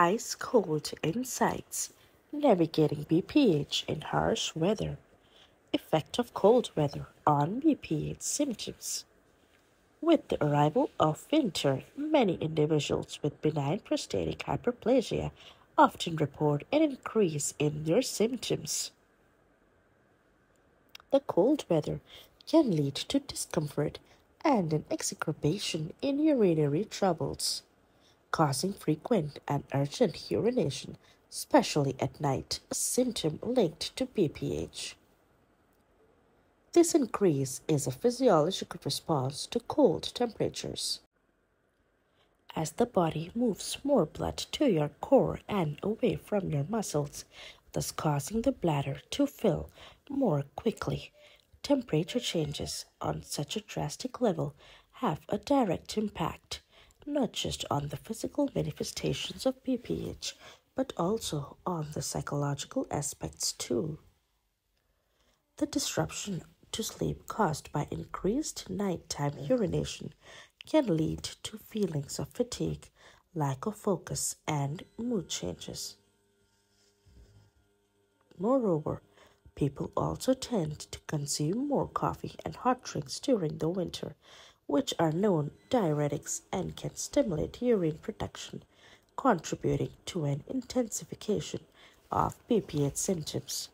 Ice cold insights navigating BPH in harsh weather. Effect of cold weather on BPH symptoms. With the arrival of winter, many individuals with benign prostatic hyperplasia often report an increase in their symptoms. The cold weather can lead to discomfort and an exacerbation in urinary troubles causing frequent and urgent urination, especially at night, a symptom linked to BPH. This increase is a physiological response to cold temperatures. As the body moves more blood to your core and away from your muscles, thus causing the bladder to fill more quickly, temperature changes on such a drastic level have a direct impact not just on the physical manifestations of BPH, but also on the psychological aspects too. The disruption to sleep caused by increased nighttime urination can lead to feelings of fatigue, lack of focus, and mood changes. Moreover, people also tend to consume more coffee and hot drinks during the winter, which are known diuretics and can stimulate urine production, contributing to an intensification of BPH symptoms.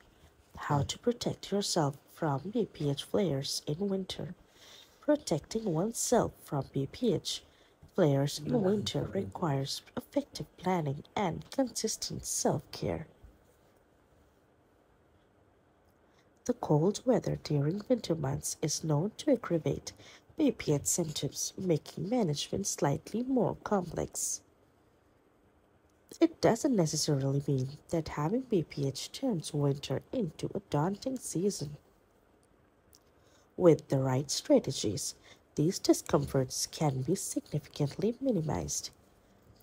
How to protect yourself from BPH flares in winter. Protecting oneself from BPH flares in winter requires effective planning and consistent self care. The cold weather during winter months is known to aggravate BPH symptoms, making management slightly more complex. It doesn't necessarily mean that having BPH turns winter into a daunting season. With the right strategies, these discomforts can be significantly minimized.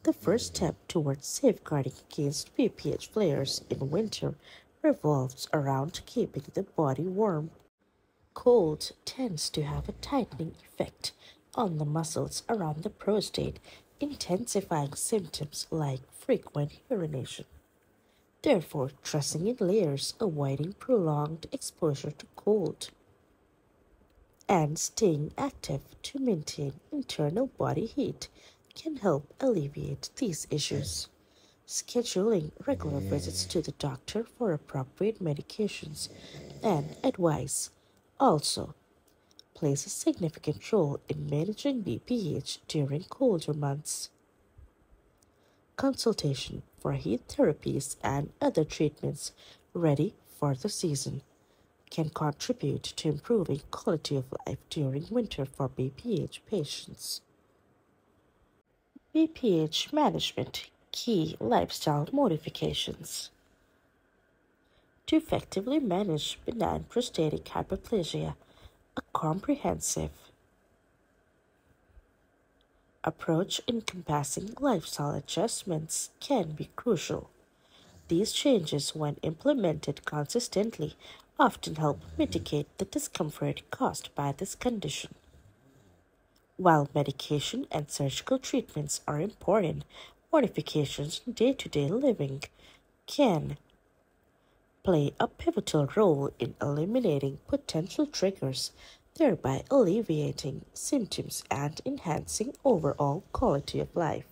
The first step towards safeguarding against BPH flares in winter revolves around keeping the body warm Cold tends to have a tightening effect on the muscles around the prostate, intensifying symptoms like frequent urination. Therefore, dressing in layers, avoiding prolonged exposure to cold, and staying active to maintain internal body heat can help alleviate these issues. Scheduling regular visits to the doctor for appropriate medications and advice also plays a significant role in managing BPH during colder months. Consultation for heat therapies and other treatments ready for the season can contribute to improving quality of life during winter for BPH patients. BPH management key lifestyle modifications. To effectively manage benign prostatic hyperplasia, a comprehensive approach encompassing lifestyle adjustments can be crucial. These changes, when implemented consistently, often help mitigate the discomfort caused by this condition. While medication and surgical treatments are important, modifications in day to day living can play a pivotal role in eliminating potential triggers, thereby alleviating symptoms and enhancing overall quality of life.